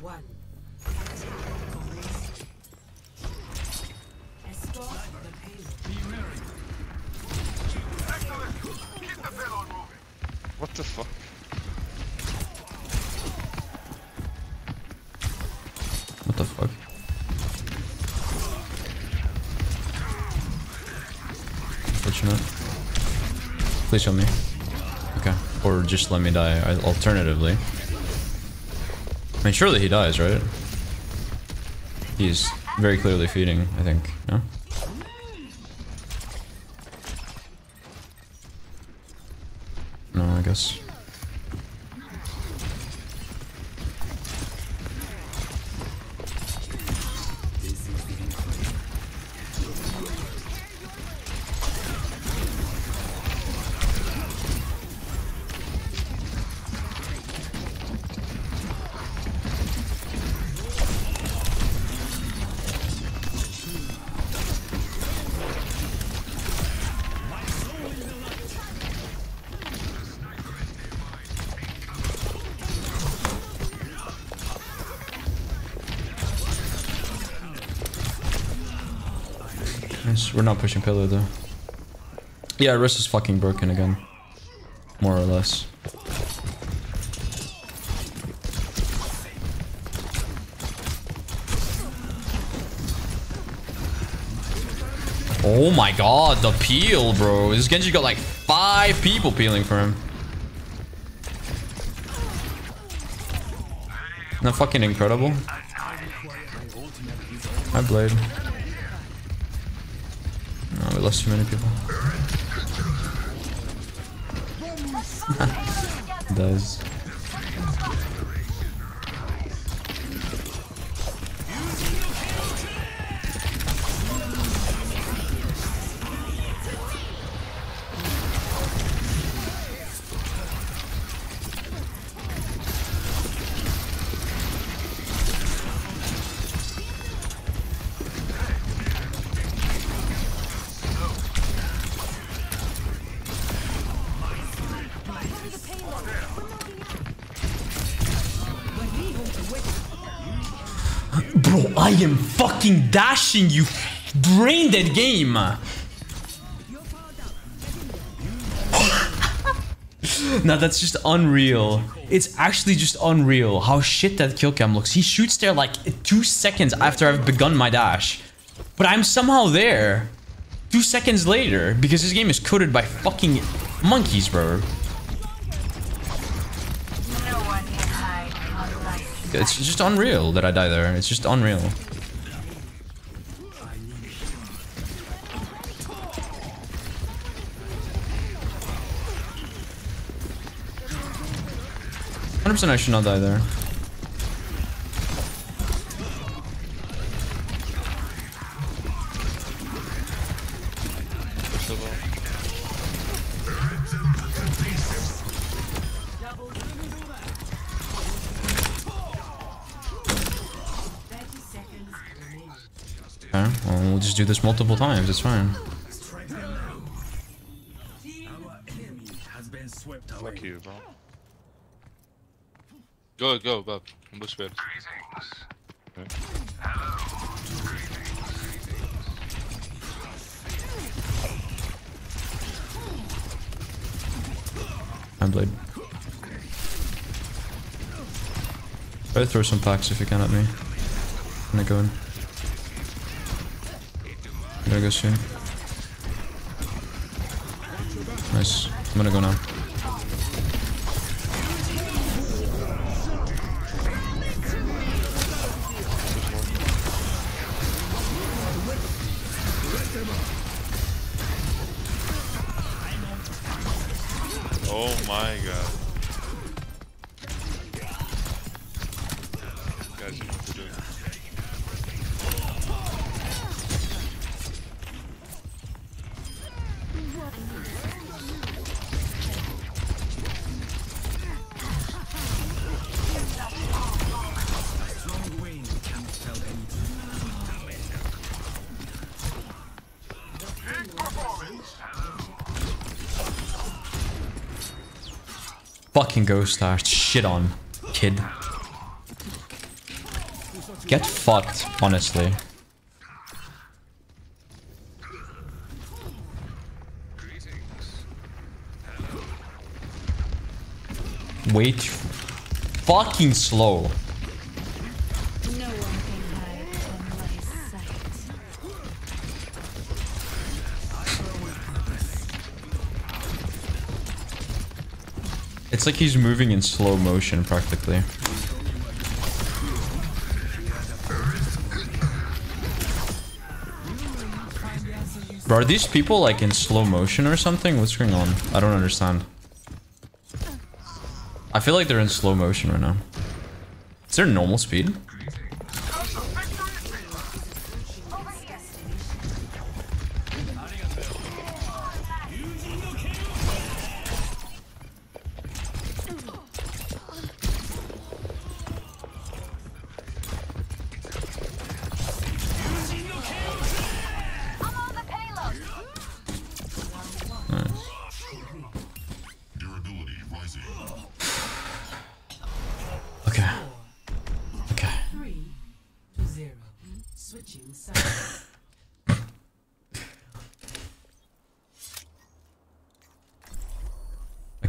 One. Escort the payload. What the fuck? What the fuck? Fortunate. Please show me. Okay. Or just let me die, I- alternatively. I mean, surely he dies, right? He's very clearly feeding, I think. No? No, I guess. Nice. We're not pushing pillar though. Yeah, wrist is fucking broken again. More or less. Oh my god, the peel, bro. This Genji got like five people peeling for him. Not fucking incredible. My blade. Lost too many people. Does. Bro, I am fucking dashing you. Drain that game. now that's just unreal. It's actually just unreal how shit that kill cam looks. He shoots there like two seconds after I've begun my dash. But I'm somehow there. Two seconds later. Because this game is coded by fucking monkeys, bro. It's just unreal that I die there. It's just unreal. Hundred percent, I should not die there. Okay, well, we'll just do this multiple times. It's fine. Fuck you, bro. Go, go, go. Bush bed. Okay. I blade. Try to throw some packs if you can at me. I'm gonna go in. Gonna go soon. Nice. I'm gonna go now. Oh my god. Guys, you know what to do. Fucking ghost star. Shit on, kid. Get fucked, honestly. Wait. fucking slow. It's like he's moving in slow motion practically. Bro, are these people like in slow motion or something? What's going on? I don't understand. I feel like they're in slow motion right now. Is there normal speed?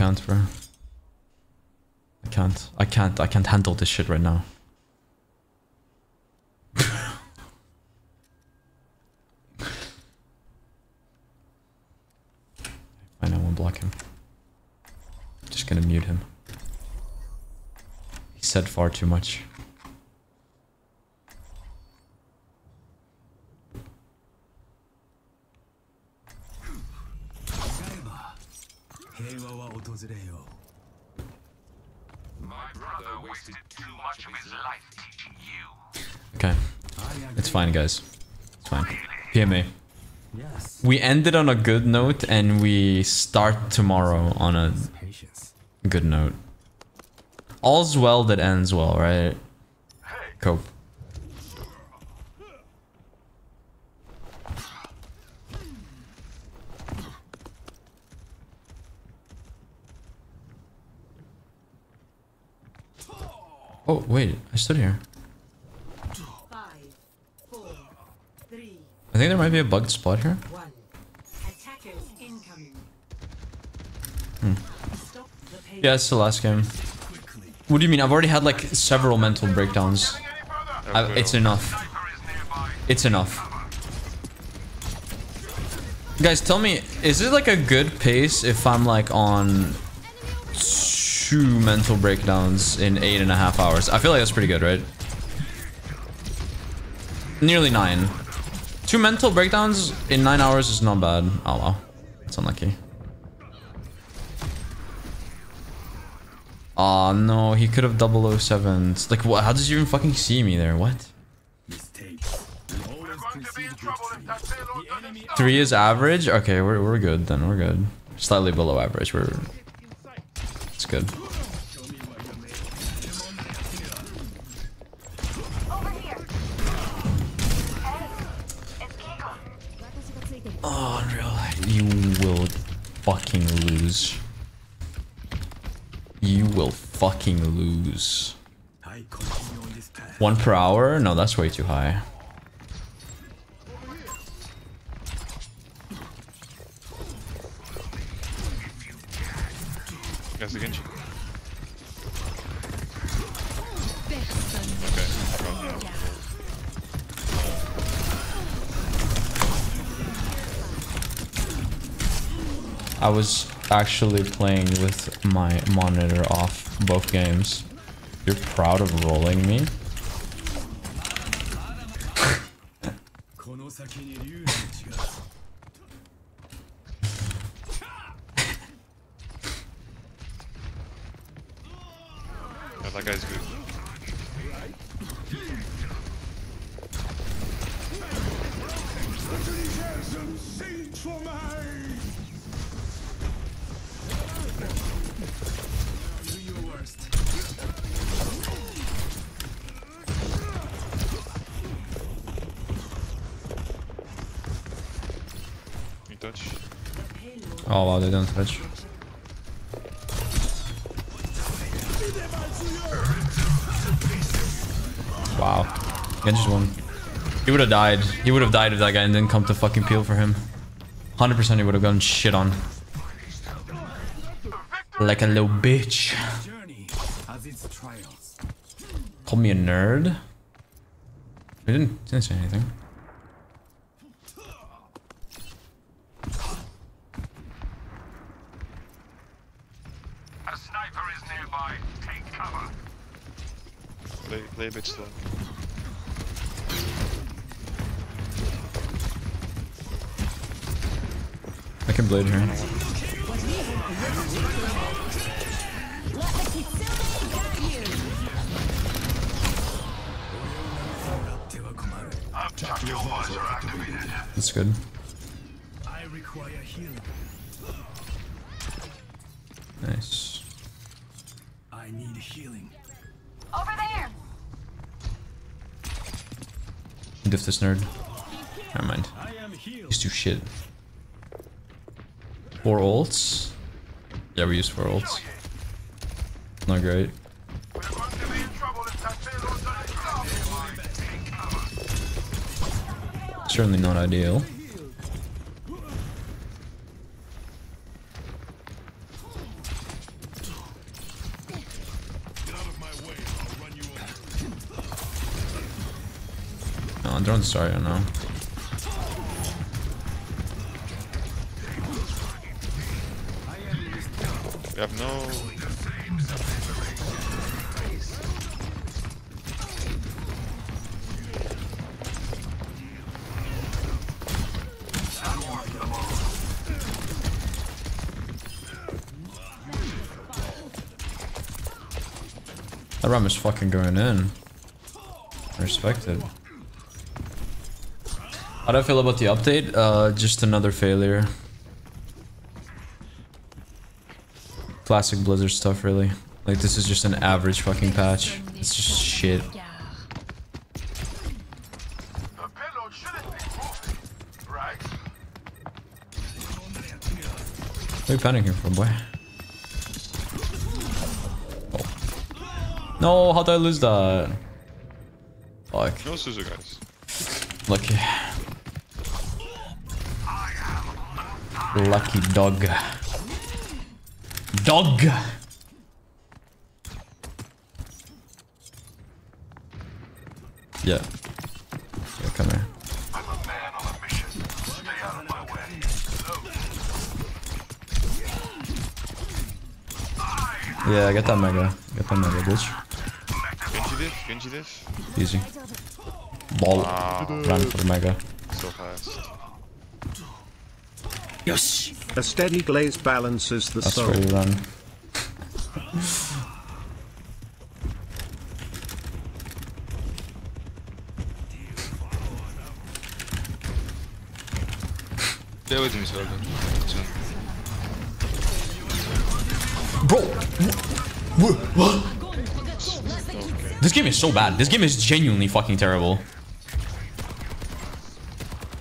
Can't, bro. I can't. I can't. I can't handle this shit right now. I won't block him. Just gonna mute him. He said far too much. Okay. It's fine, guys. It's fine. PMA. Yes We ended on a good note and we start tomorrow on a good note. All's well that ends well, right? Cope. Oh, wait, I stood here. I think there might be a bugged spot here. Stop. Yeah, it's the last game. What do you mean? I've already had like several mental breakdowns. I, it's enough. It's enough. Guys, tell me, is it like a good pace if I'm like on two mental breakdowns in eight and a half hours? I feel like that's pretty good, right? Nearly nine. Two mental breakdowns in nine hours is not bad. Oh wow. That's unlucky. Oh no, he could have 007s. Like, what? How does he even fucking see me there? What? Three is average? Okay, we're, we're good then. We're good. Slightly below average. We're... It's good. Oh, Unreal. You will fucking lose. You will fucking lose. One per hour? No, that's way too high. Guys, the Genji. I was actually playing with my monitor off both games. You're proud of rolling me? that guy's good. You touch. Oh wow, they don't touch. Wow. Genji's won. He would have died. He would have died if that guy didn't come to fucking peel for him. 100% he would have gotten shit on. Like a little bitch. Called me a nerd? He didn't, didn't say anything. A sniper is nearby. Take cover. Play, play a bit slow. I can blade her. That's good. I require healing. Nice. I need healing. Over there! Diff this nerd. Never mind. I am healed. Used to shit. Four ults? Yeah, we used four ults. Not great. Certainly not going to Sorry, I don't start right now. We have no... That ram is fucking going in. Respect it. How do I feel about the update? Uh, just another failure. Classic Blizzard stuff, really. Like, this is just an average fucking patch. It's just shit. The payload shouldn't be moving. Right. What are you panicking for, boy? Oh. No, how did I lose that? Fuck. No Suzu, guys. Lucky. Lucky dog. Dog! Yeah. Yeah, come here. I'm a man on a mission. Stay out of my way. Yeah, get that mega. Get that mega, bitch. Genji diff, Genji diff. Easy. Ball. Wow, Run for the mega. so fast. Yes! A steady glaze balances the That's soul. where you run. Stay with me, Soldier. Bro! What? What? This game is so bad. This game is genuinely fucking terrible.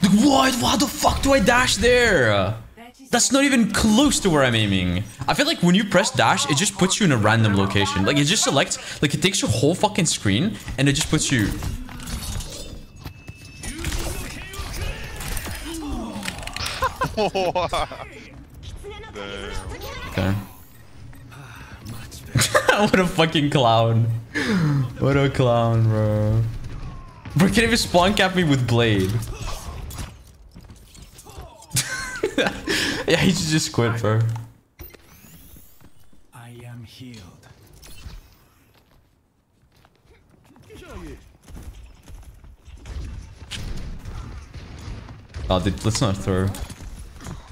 Like, What? Why the do I dash there? That's not even close to where I'm aiming. I feel like when you press dash, it just puts you in a random location. Like, it just selects, like, it takes your whole fucking screen, and it just puts you... Okay. what a fucking clown. What a clown, bro. Bro, can't even spawn cap me with blade. yeah, he should just quit, bro. I am healed. Oh, dude, let's not throw.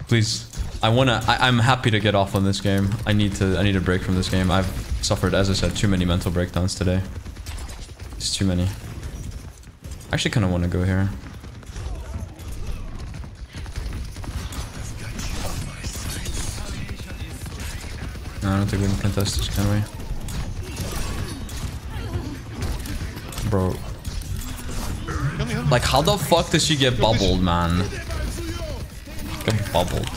Please. I wanna. I, I'm happy to get off on this game. I need to. I need a break from this game. I've suffered, as I said, too many mental breakdowns today. Just too many. I actually kind of want to go here. Don't think we can contest this, can we? Bro. Like, how the fuck does she get bubbled, man? Get bubbled.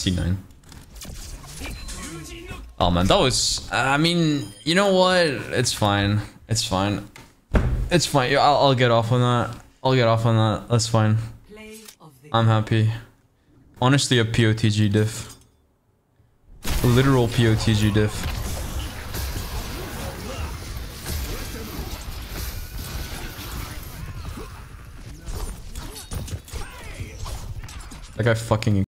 69. Oh man, that was... I mean, you know what? It's fine. It's fine. It's fine. I'll, I'll get off on that. I'll get off on that. That's fine. I'm happy. Honestly, a POTG diff. A literal POTG diff. That guy fucking